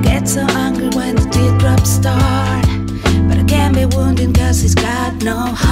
get so angry when the teardrops start. But I can't be wounded cause he's got no heart.